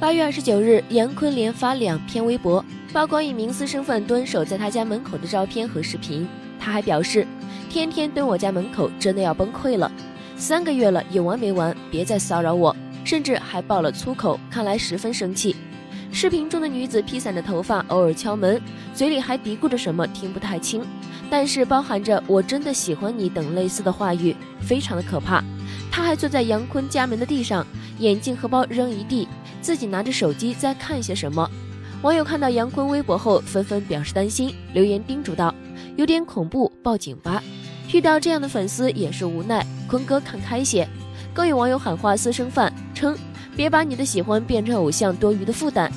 八月二十九日，杨坤连发两篇微博，曝光一名私生饭蹲守在他家门口的照片和视频。他还表示，天天蹲我家门口，真的要崩溃了。三个月了，有完没完？别再骚扰我！甚至还爆了粗口，看来十分生气。视频中的女子披散着头发，偶尔敲门，嘴里还嘀咕着什么，听不太清，但是包含着“我真的喜欢你”等类似的话语，非常的可怕。她还坐在杨坤家门的地上，眼镜和包扔一地，自己拿着手机在看些什么。网友看到杨坤微博后，纷纷表示担心，留言叮嘱道：“有点恐怖，报警吧。”遇到这样的粉丝也是无奈，坤哥看开些。更有网友喊话私生饭，称别把你的喜欢变成偶像多余的负担，